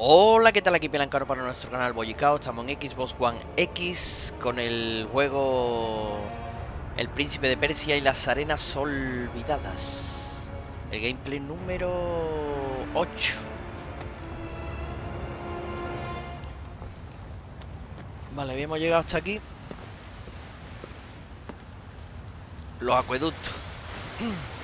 Hola, ¿qué tal? Aquí Pelancaro para nuestro canal Boyicao. Estamos en Xbox One X con el juego El Príncipe de Persia y las Arenas Olvidadas. El gameplay número 8. Vale, habíamos llegado hasta aquí. Los acueductos.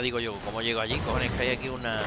Digo yo, ¿cómo llego allí? Cojones, que hay aquí una...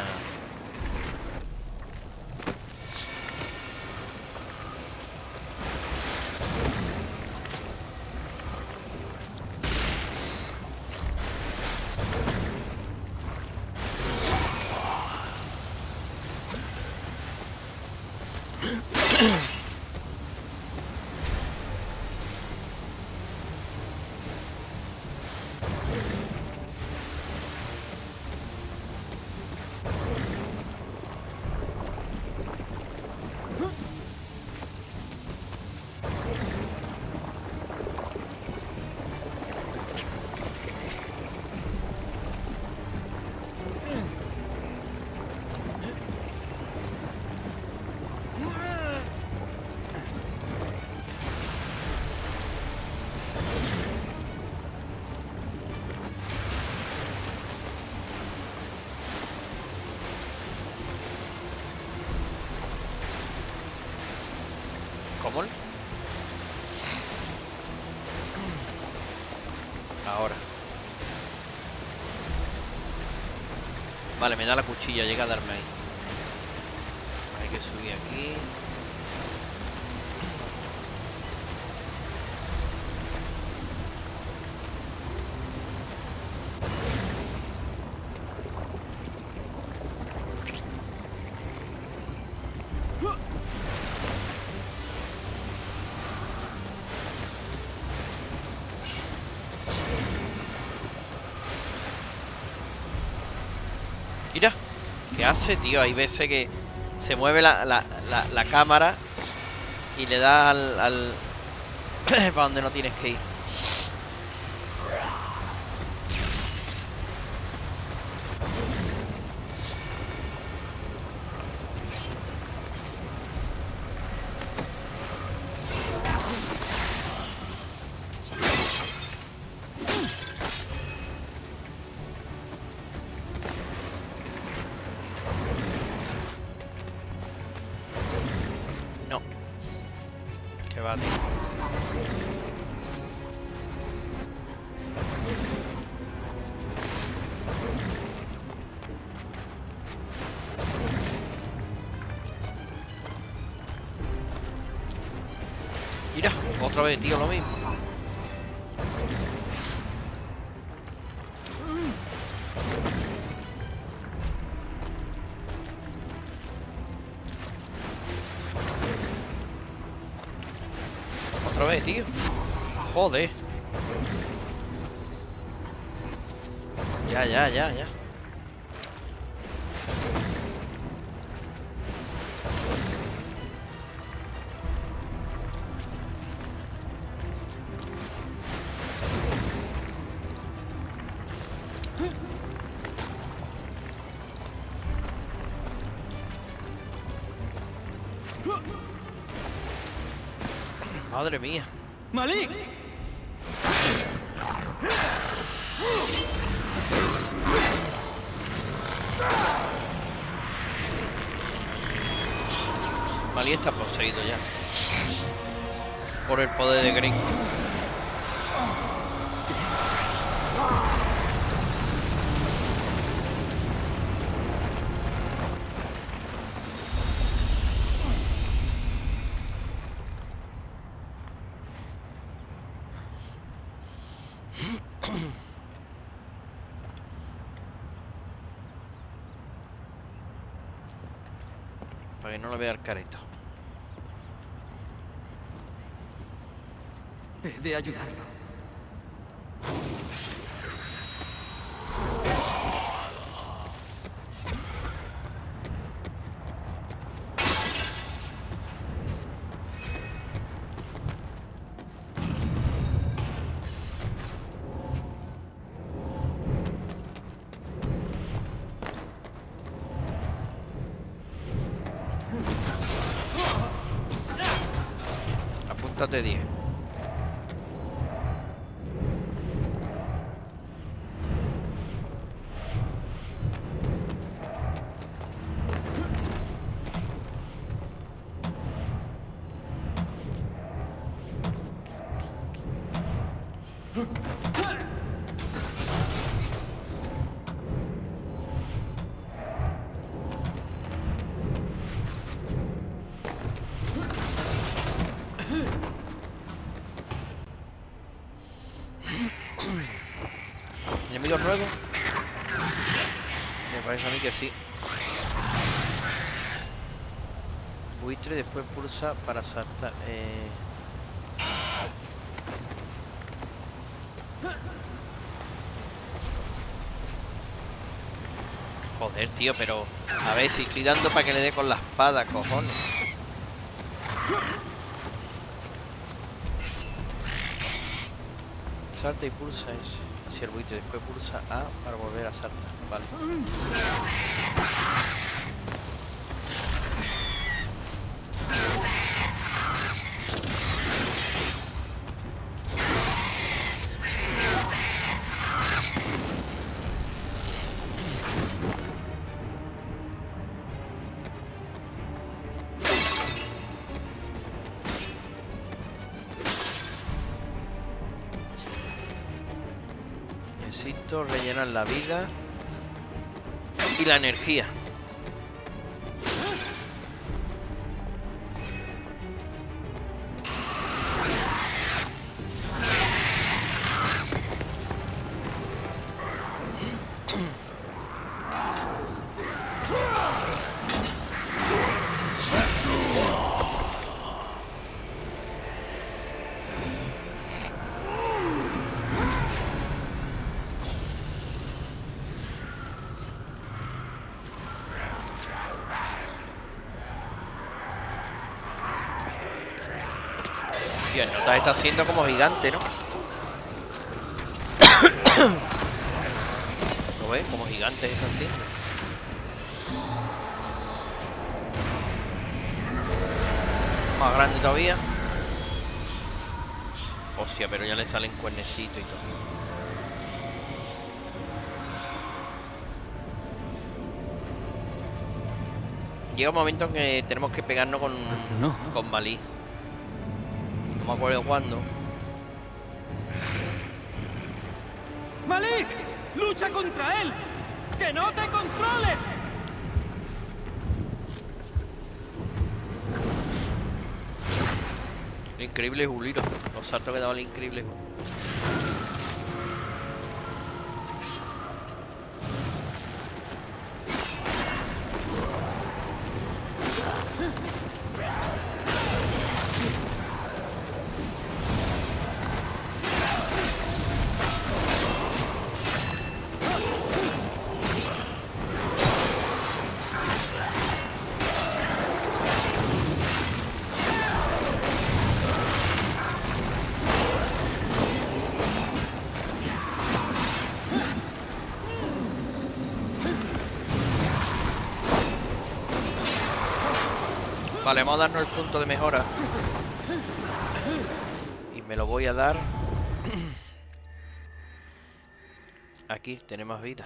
Vale, me da la cuchilla, llega a darme. ¿Qué hace, tío? Hay veces que se mueve la, la cámara y le da al... al para donde no tienes que ir. Vez, tío, lo mismo. Otra vez, tío. Joder. Ya, ya, ya, ya. Madre mía. ¡Malik! Malí está poseído ya. Por el poder de Green. Careto. He de ayudarlo. Apúntate 10. Que sí. Buitre, después pulsa para saltar. Eh... Joder, tío, pero... A ver, si estoy dando para que le dé con la espada, cojones. Salta y pulsa eso. Hacia el buitre, después pulsa A para volver a saltar. Vale. Rellenar la vida y la energía. Está haciendo como gigante, ¿no? ¿Lo ves? Como gigante está haciendo. Más grande todavía. Hostia, pero ya le salen cuernecitos y todo. Llega un momento en que tenemos que pegarnos con, No. con Malí. No me acuerdo cuándo. ¡Malik! ¡Lucha contra él! ¡Que no te controles! Increíble Julito. Los saltos que daba el increíble Jul. Vale, vamos a darnos el punto de mejora. Y me lo voy a dar. Aquí, tiene más vida.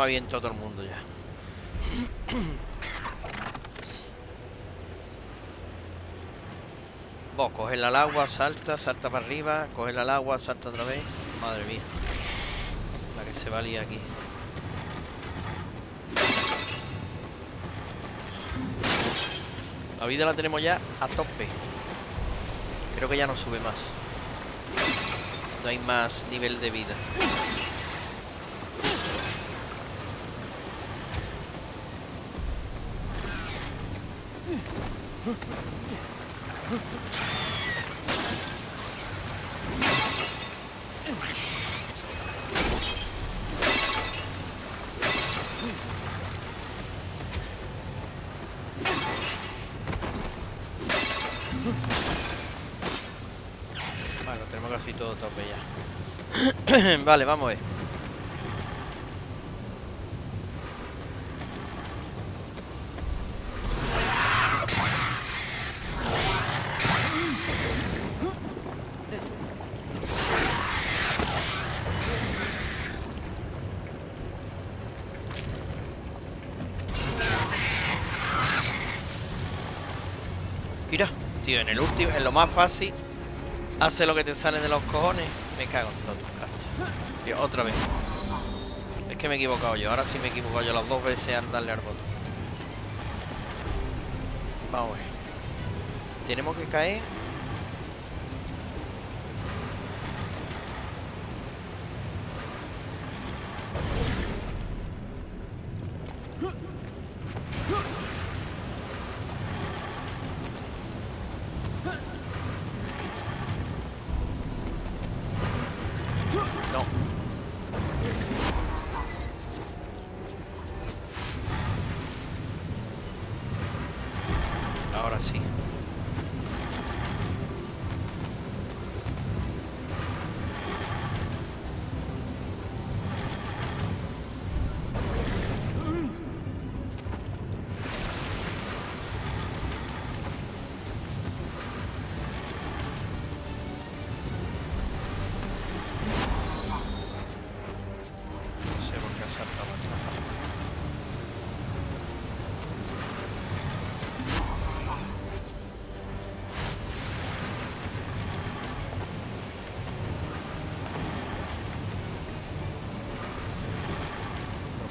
Toma viento todo el mundo ya. Vos, coge al agua, salta, salta para arriba, coge al agua, salta otra vez. Madre mía. La que se valía aquí. La vida la tenemos ya a tope. Creo que ya no sube más. No hay más nivel de vida. Vale, tenemos casi todo tope ya. vale, vamos a ver. En el último, en lo más fácil, hace lo que te sale de los cojones. Me cago en todo, cacha. Tío, otra vez. Es que me he equivocado yo, ahora sí me he equivocado yo las dos veces al darle al botón. Vamos a ver. Tenemos que caer. No. Ahora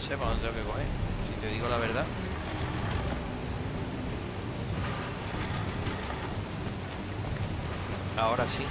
sé para dónde tengo que coger, si te digo la verdad. Ahora sí.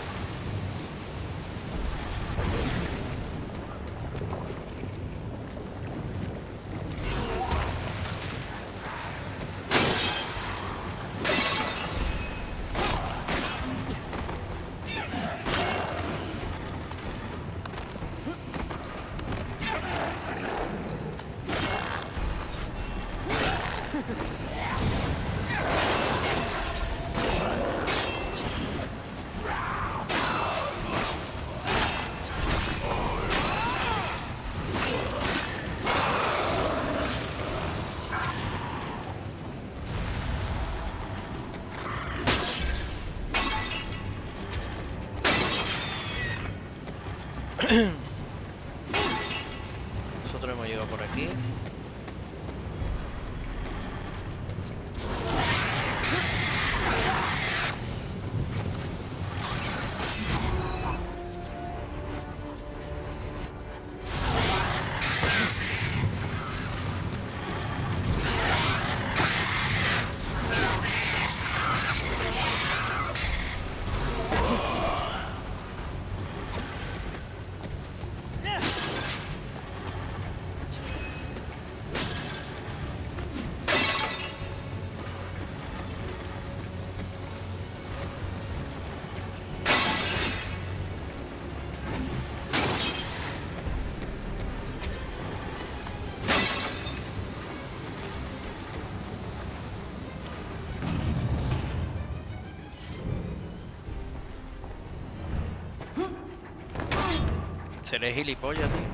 Seré gilipollas, tío.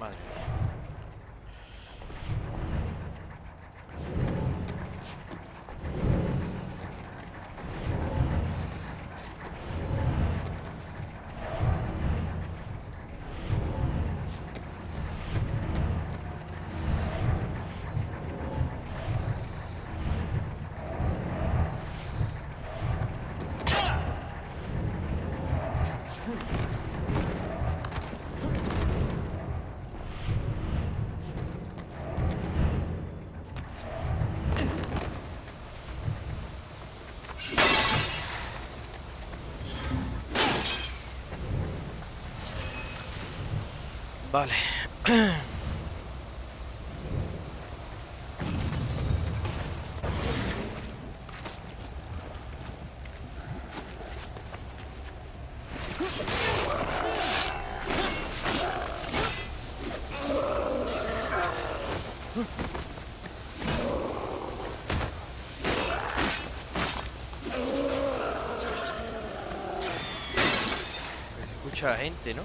Madre mía. Vale. Mucha gente, ¿no?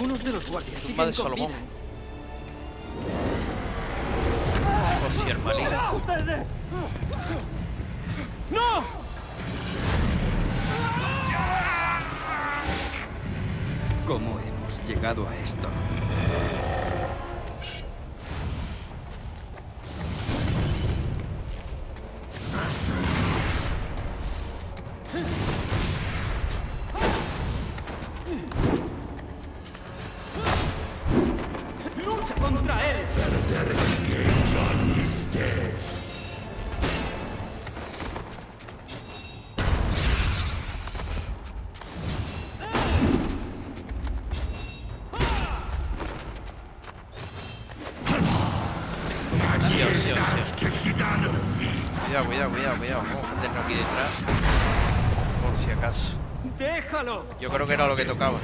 Algunos de los guardias Tumba de siguen con Salomón. vida. Hostia, maligno. ¡No! ¿Cómo hemos llegado a esto? Que tocaba.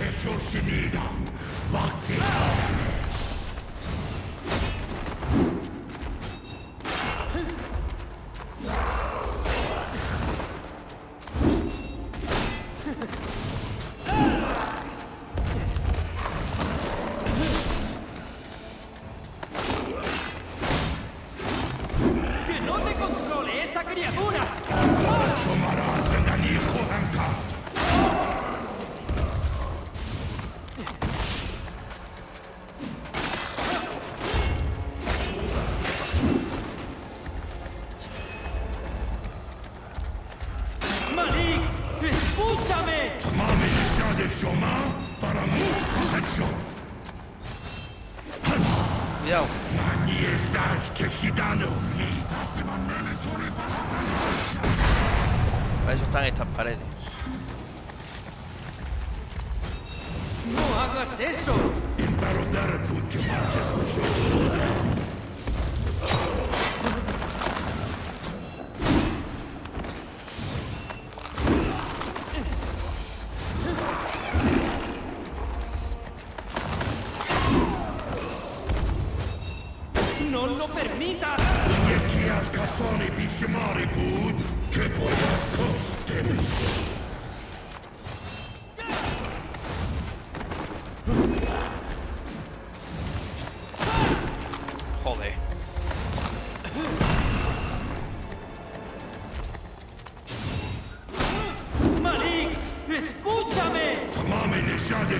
Los de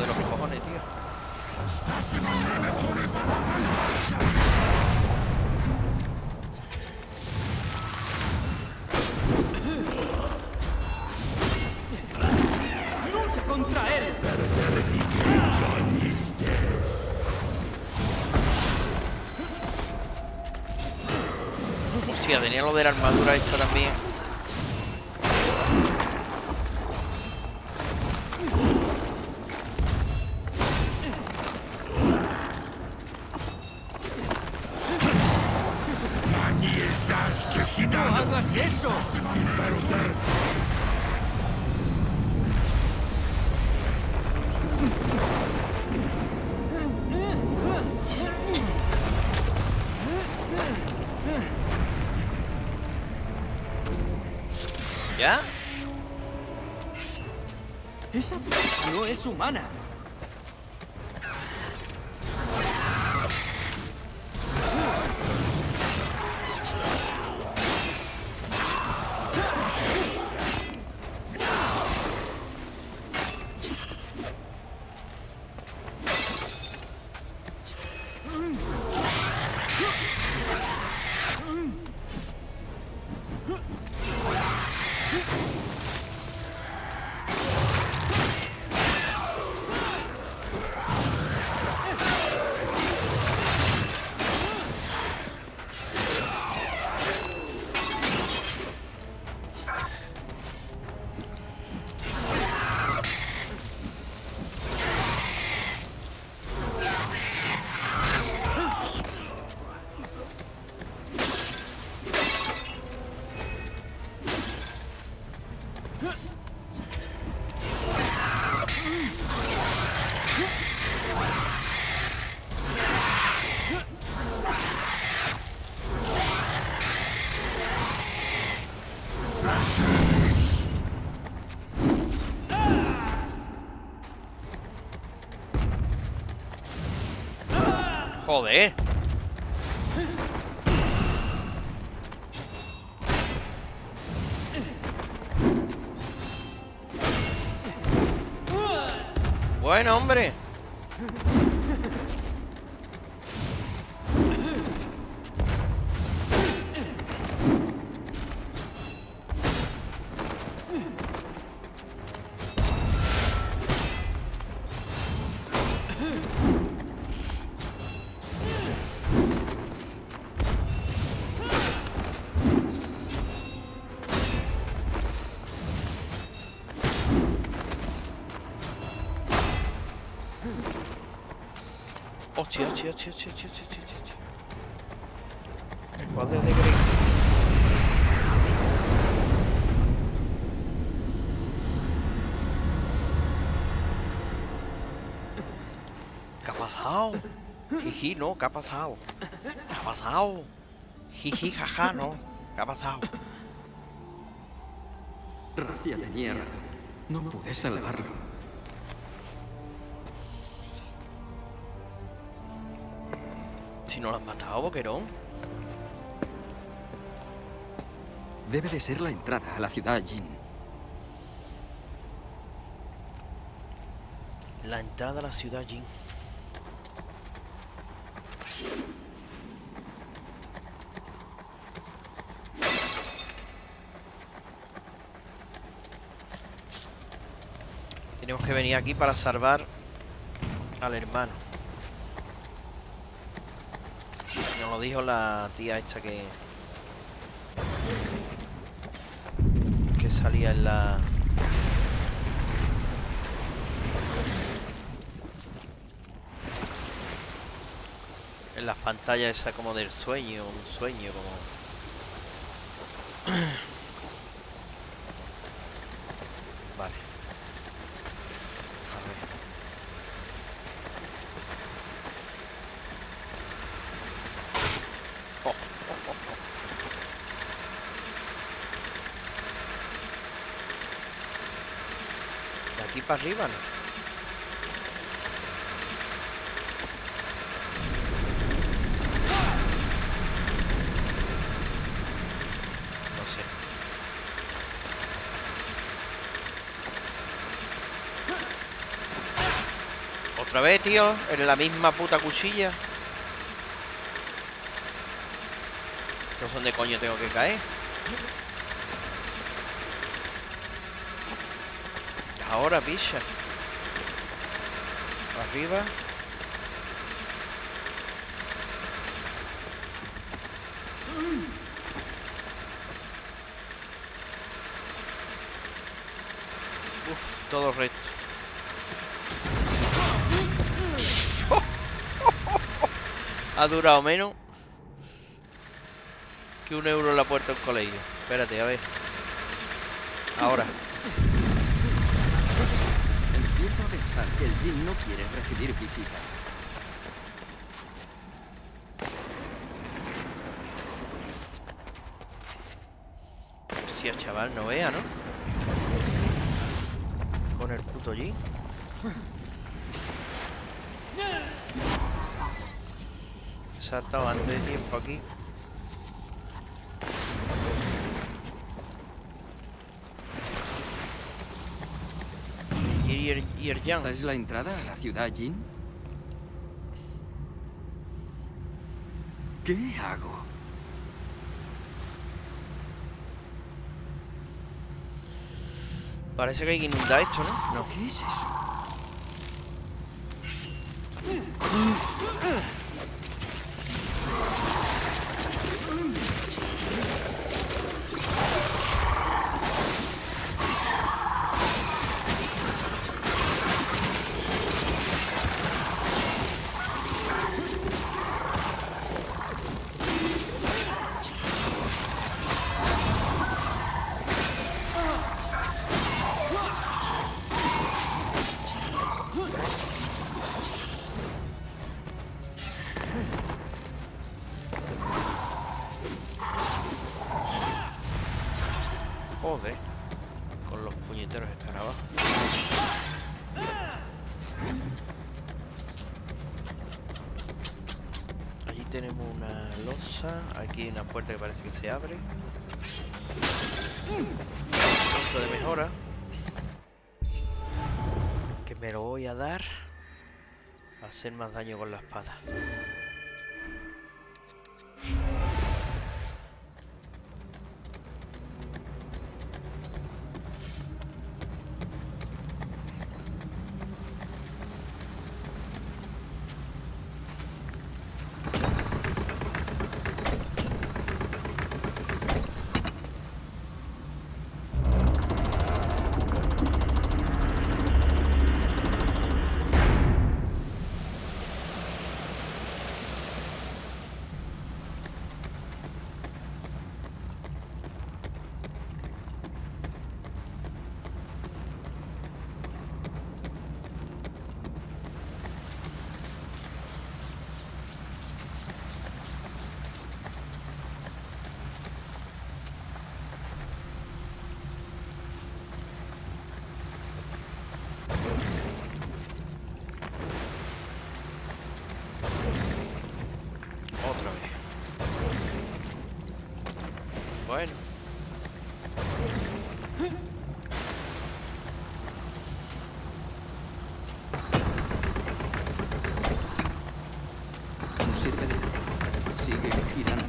los cojones, tío. ¡Lucha contra él! Hostia, tenía lo de la armadura esta también. Humana. Joder. Bueno, hombre. Hostia, hostia, hostia, hostia, hostia, hostia, hostia. El. Jiji, no, ¿qué ha pasado? ¿Qué ha pasado? Jiji, jaja, no. ¿Qué ha pasado? Tenía razón. No pude salvarlo. Boquerón. Debe de ser la entrada a la ciudad Jin. La entrada a la ciudad Jin. Tenemos que venir aquí para salvar al hermano. Nos lo dijo la tía esta que... Que salía en la... En las pantallas esa como del sueño, un sueño como... Vale. A ver. Oh, oh, oh, oh. De aquí para arriba, ¿no? Otra vez, tío, en la misma puta cuchilla. ¿Estos son de coño tengo que caer? Ahora, picha. Arriba. Uf, todo recto. Ha durado menos que un euro en la puerta del colegio. Espérate, a ver. Ahora. Que el Jin no quiere recibir visitas. Hostia, chaval, no vea, ¿no? Con el puto G. He saltado antes de tiempo aquí. Y el, y el Yang. ¿Esta es la entrada a la ciudad Jin? ¿Qué hago? Parece que hay que inundar esto, ¿no? No. ¿Qué es eso? Puerta que parece que se abre. Punto de mejora. Que me lo voy a dar. A hacer más daño con la espada. Otra vez. Bueno. No sirve de nada. Sigue girando.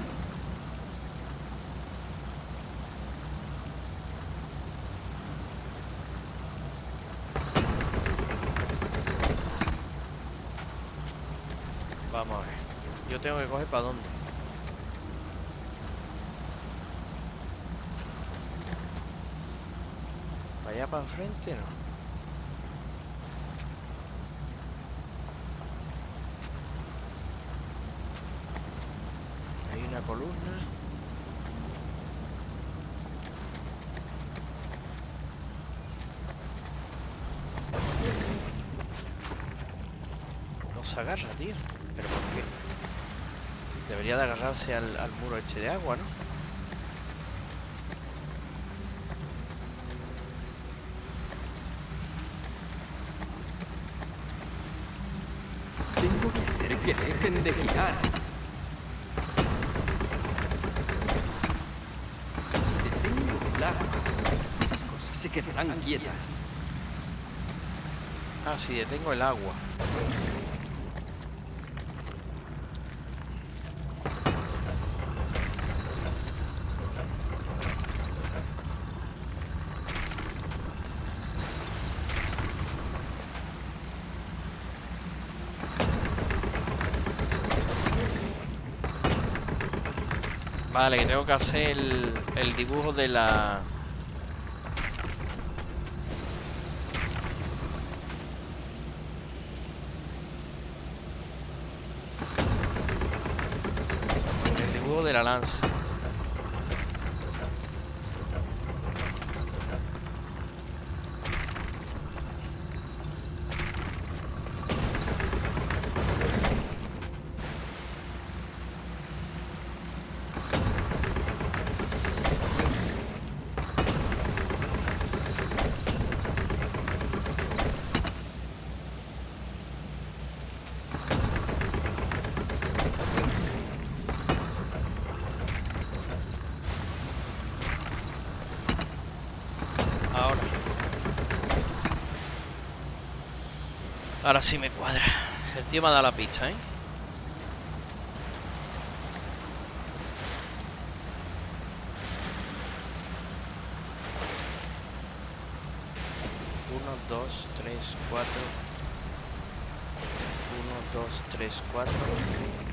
Vamos a ver. Yo tengo que coger para dónde. ¿Para allá para enfrente no? Hay una columna. No se agarra, tío. ¿Pero por qué? Debería de agarrarse al, al muro este de agua, ¿no? Tengo que hacer que dejen de girar. Si detengo el agua, esas cosas se quedarán quietas. Ah, sí, detengo el agua. Vale, que tengo que hacer el, el dibujo de la... El dibujo de la lanza. Ahora sí me cuadra. El tío me ha dado la pista, ¿eh? Uno, dos, tres, cuatro. Uno, dos, tres, cuatro.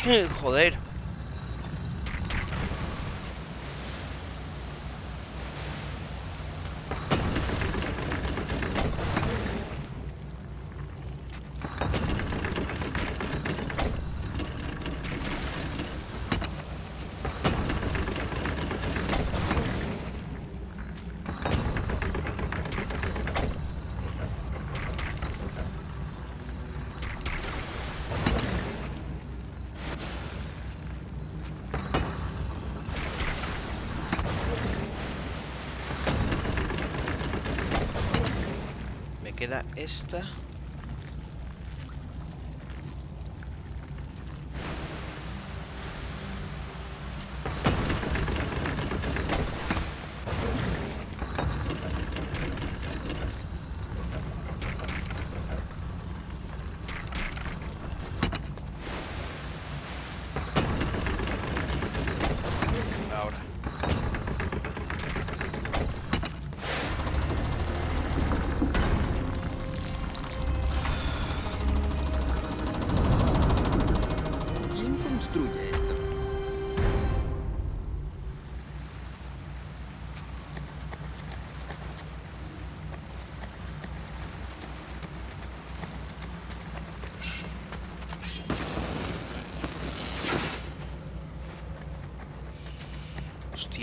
Joder. Me queda esta.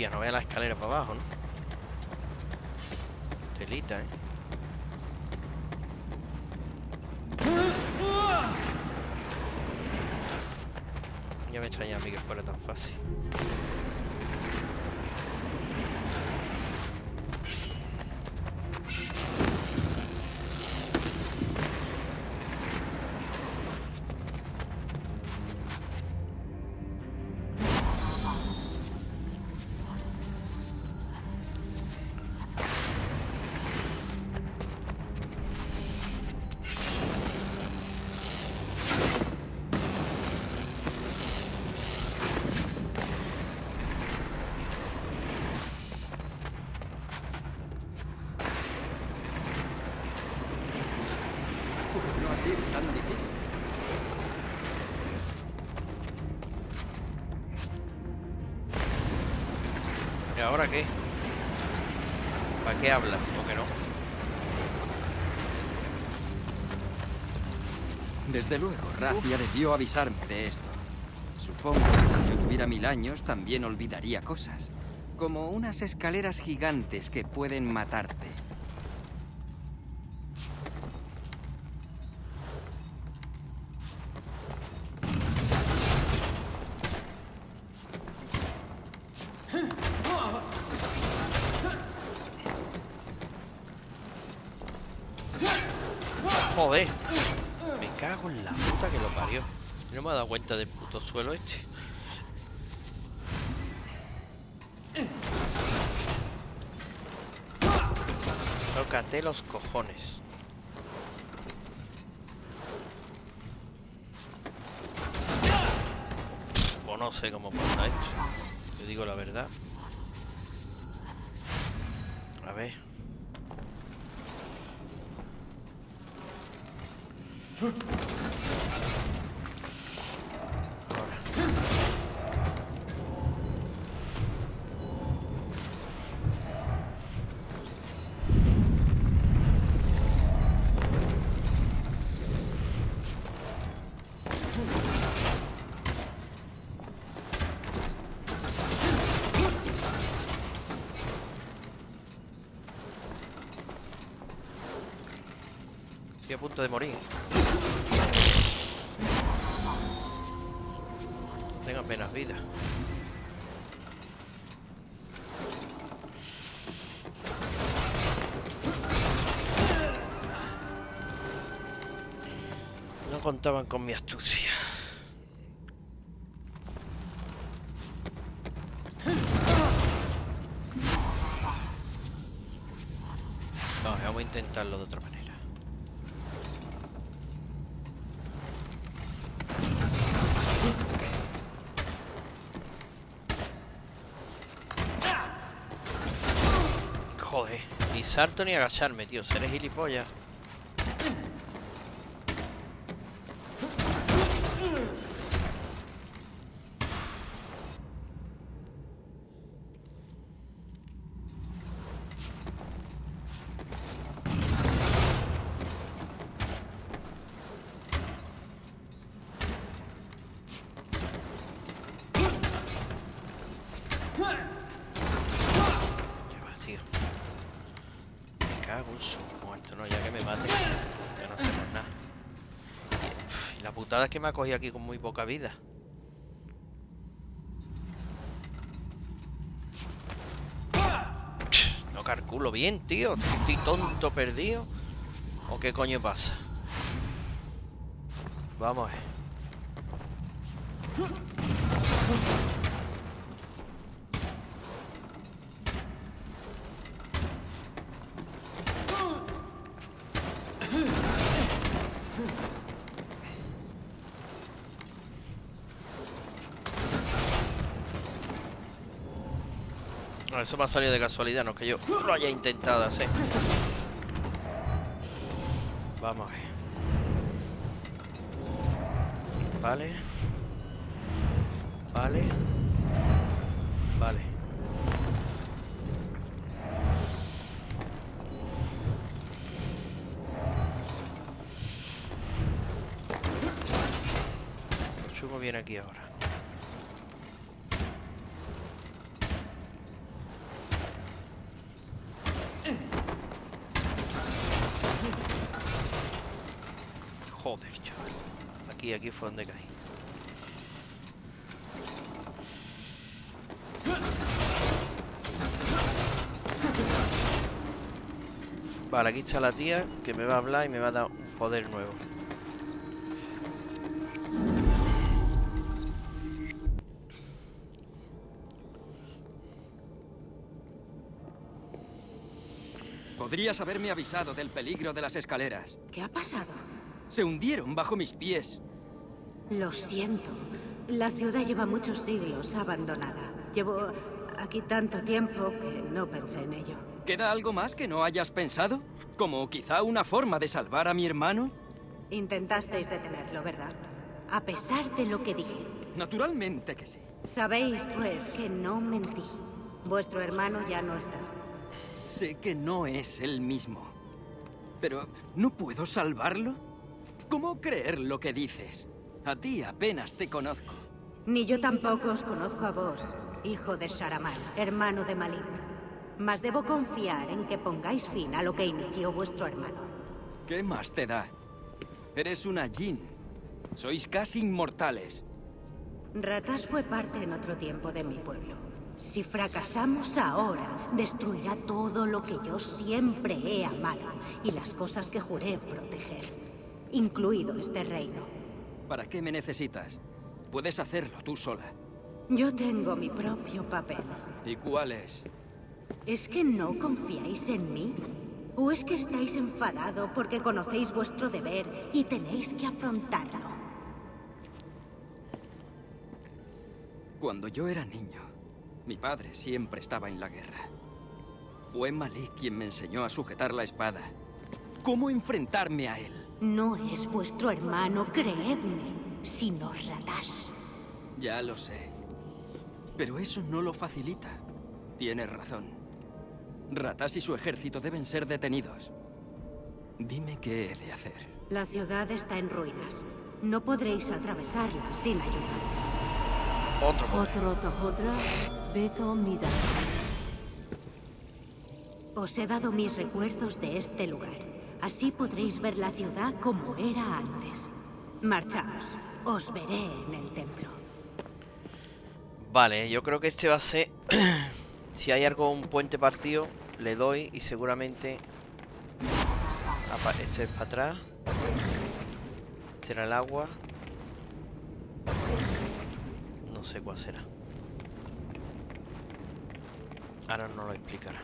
No vea la escalera para abajo, ¿no? Telita, ¿eh? Ya me extraña a mí que fuera tan fácil. ¿Para qué habla? ¿O que no? Desde luego, Racia debió avisarme de esto. Supongo que si yo tuviera mil años también olvidaría cosas. Como unas escaleras gigantes que pueden matarte. Joder. Me cago en la puta que lo parió. No me he dado cuenta del puto suelo este. Tócate los cojones. O no sé cómo pasa esto. Te digo la verdad. A ver. de morir. Tengo apenas vida. No contaban con mi astucia. Vamos a intentarlo de otra manera. Salto ni agacharme, tío. Seré gilipollas. ¿Qué va, tío? Me cago en su muerto, no, ya que me mate. Ya no hacemos nada. Y, pf, y la putada es que me ha cogido aquí con muy poca vida. No calculo bien, tío. Estoy tonto perdido. ¿O qué coño pasa? Vamos a ver. Eso me ha salido de casualidad, no es que yo lo haya intentado hacer. Vamos a ver. Vale. Vale. Fue donde caí. Vale, aquí está la tía que me va a hablar y me va a dar un poder nuevo. Podrías haberme avisado del peligro de las escaleras. ¿Qué ha pasado? Se hundieron bajo mis pies. Lo siento. La ciudad lleva muchos siglos abandonada. Llevo aquí tanto tiempo que no pensé en ello. ¿Queda algo más que no hayas pensado? ¿Como quizá una forma de salvar a mi hermano? Intentasteis detenerlo, ¿verdad? A pesar de lo que dije. Naturalmente que sí. Sabéis, pues, que no mentí. Vuestro hermano ya no está. Sé que no es el mismo. Pero, ¿no puedo salvarlo? ¿Cómo creer lo que dices? A ti apenas te conozco. Ni yo tampoco os conozco a vos, hijo de Sharaman, hermano de Malik. Mas debo confiar en que pongáis fin a lo que inició vuestro hermano. ¿Qué más te da? Eres una Jin. Sois casi inmortales. Ratas fue parte en otro tiempo de mi pueblo. Si fracasamos ahora, destruirá todo lo que yo siempre he amado y las cosas que juré proteger, incluido este reino. ¿Para qué me necesitas? Puedes hacerlo tú sola. Yo tengo mi propio papel. ¿Y cuál es? ¿Es que no confiáis en mí? ¿O es que estáis enfadado porque conocéis vuestro deber y tenéis que afrontarlo? Cuando yo era niño, mi padre siempre estaba en la guerra. Fue Malik quien me enseñó a sujetar la espada. ¿Cómo enfrentarme a él? No es vuestro hermano, creedme, sino Ratas. Ya lo sé. Pero eso no lo facilita. Tienes razón. Ratas y su ejército deben ser detenidos. Dime qué he de hacer. La ciudad está en ruinas. No podréis atravesarla sin ayuda. Otro. Otro Tohodra, Beto Mida. Os he dado mis recuerdos de este lugar. Así podréis ver la ciudad como era antes. Marchaos. Os veré en el templo. Vale, yo creo que este va a ser... si hay algo, un puente partido, le doy y seguramente... Este es para atrás. Este era el agua. No sé cuál será. Ahora no lo explicará.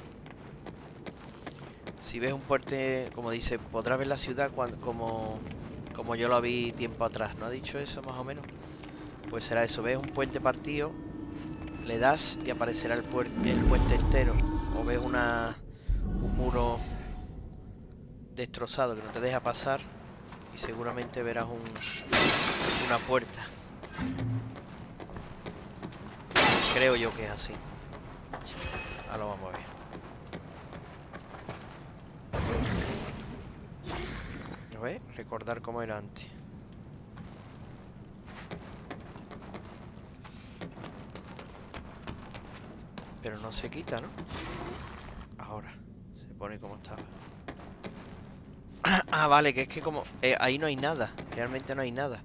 Si ves un puente, como dice, podrás ver la ciudad como, como yo lo vi tiempo atrás. ¿No ha dicho eso más o menos? Pues será eso. Ves un puente partido, le das y aparecerá el, el puente entero. O ves una, un muro destrozado que no te deja pasar y seguramente verás un, una puerta. Creo yo que es así. Ahora lo vamos a ver. A recordar cómo era antes. Pero no se quita, ¿no? Ahora, se pone como estaba. Ah, vale, que es que como... Eh, ahí no hay nada. Realmente no hay nada.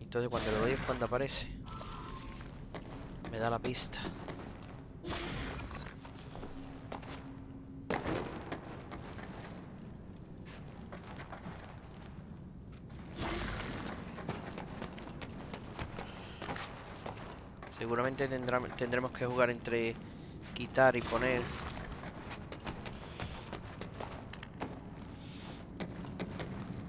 Entonces cuando lo doy es cuando aparece. Me da la pista. Seguramente tendremos que jugar entre quitar y poner.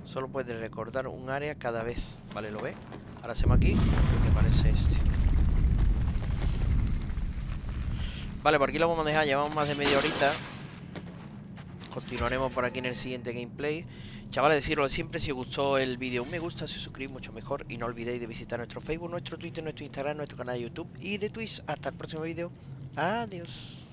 Solo puedes recordar un área cada vez. Vale, ¿lo ve? Ahora hacemos aquí lo que parece este. Vale, por aquí lo vamos a dejar. Llevamos más de media horita. Continuaremos por aquí en el siguiente gameplay. Chavales, decirlo de siempre, si os gustó el vídeo, un me gusta, si os suscribís mucho mejor. Y no olvidéis de visitar nuestro Facebook, nuestro Twitter, nuestro Instagram, nuestro canal de YouTube y de Twitch. Hasta el próximo vídeo. Adiós.